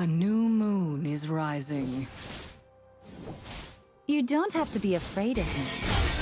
A new moon is rising. You don't have to be afraid of me.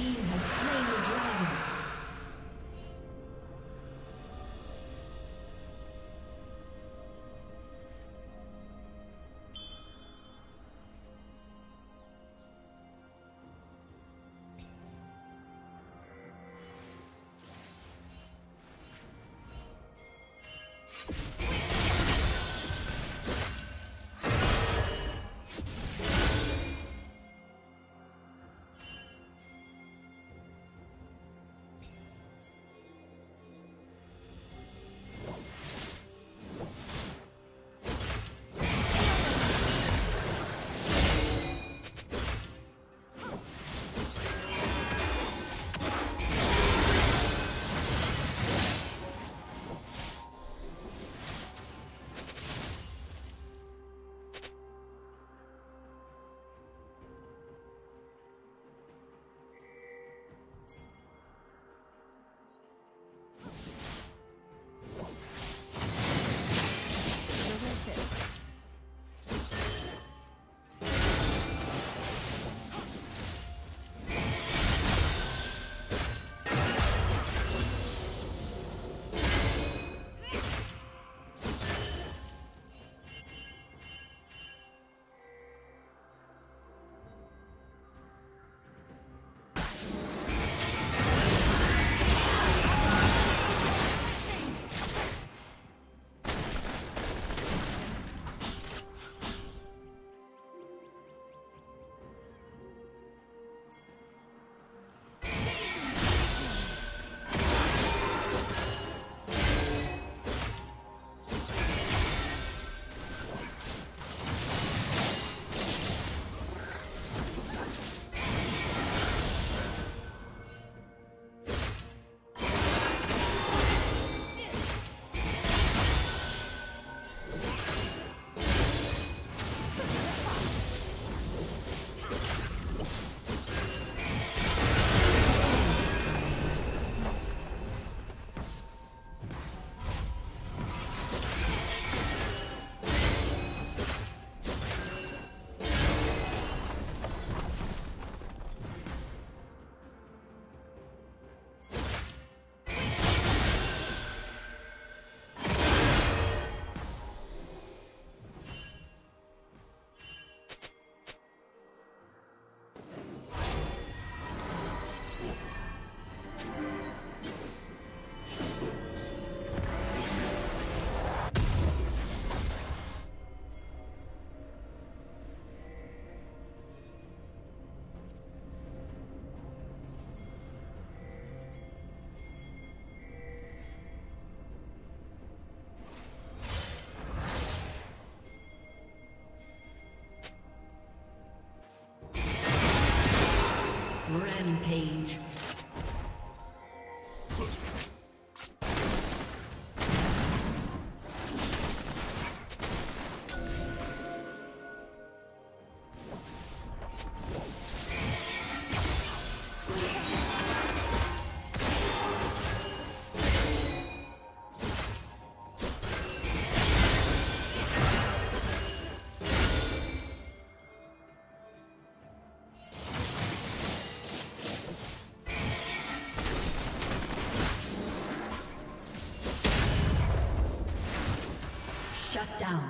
Team has Shut down.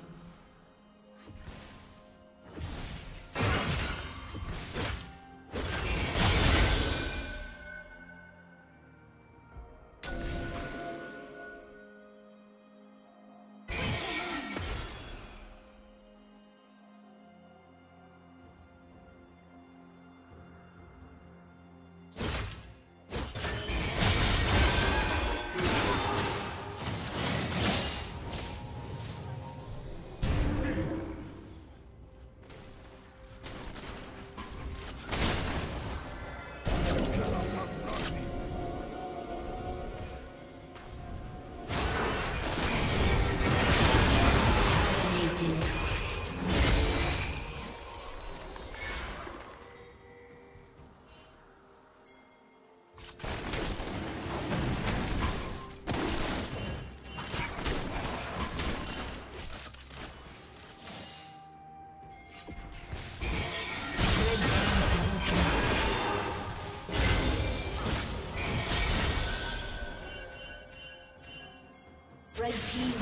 Red team.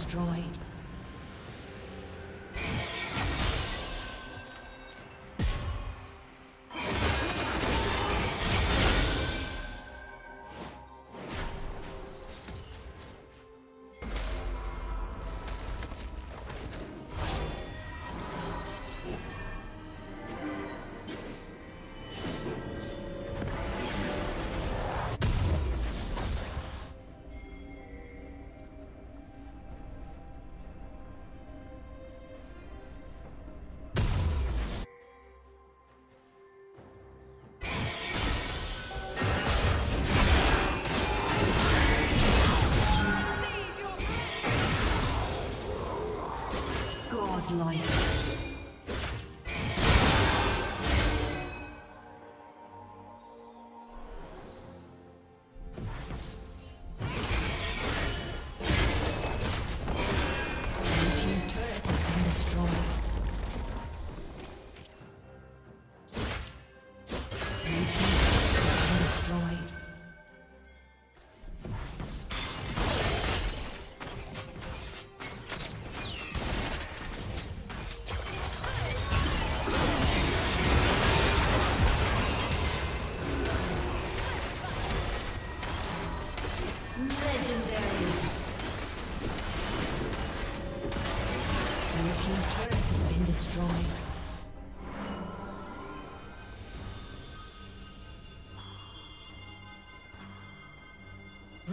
destroyed.